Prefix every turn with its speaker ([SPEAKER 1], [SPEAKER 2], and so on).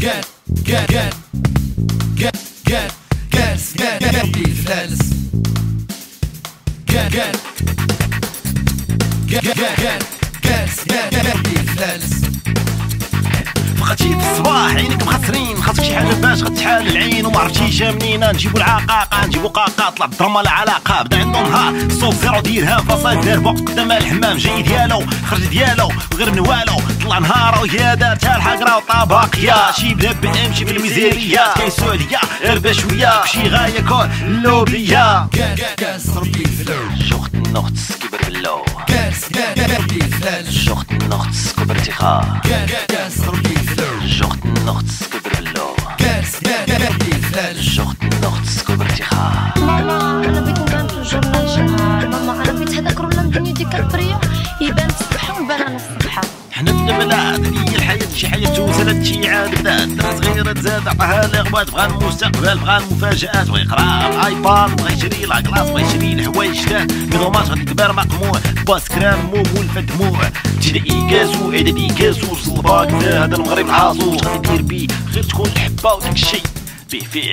[SPEAKER 1] get, get, get, get, get, get, get, get these heads. Get, get, get, get, get, get, get these heads. فقتي في الصباح عينك مخسرين خاصك شي حاجة باش غتحال العين وما عرفتيش منين. نجيبو العقاقة نجيبو قاقة طلع الدراما لا علاقة بدا عنده نهار الصوت زيرو ديالها فصايد دار بوق قدام الحمام جاي ديالو خرج ديالو وغير من والو. طلع نهار وهي دارتها الحقره وطباقيه شي بدا بي إم شي في الميزيريات كاين سعودية غير بشويه شي غاية كل اللوبيه شوخت النوخت سكبر باللو. شوخت النوخت سكبر تيخا. شوخت النوخت سكبر باللو شوخت النوخت سكبر تيخا
[SPEAKER 2] ماما أنا بغيت نبان في الجورنال ماما أنا بغيت هذاك رونالدينيو دي كابريو يبان في الصباح ونبان أنا في الصباح
[SPEAKER 1] حنا في البلاد هي الحياة شي حياة توصلت شي عاد تزاد عطاها الاغبات بغا المستقبل بغا المفاجآت بغا يقرأ الآيباد بغا يشري لاكلاس بغا يشري الحوايج جداد ميغوماج غادي كبار مقموع. باس كرام مو مولفة دموع ابتدائي كاسو اعدادي كاسو صلباك هذا المغرب العاصو واش غادي دير بيه غير تكون الحبة وداك الشي بيه فيه.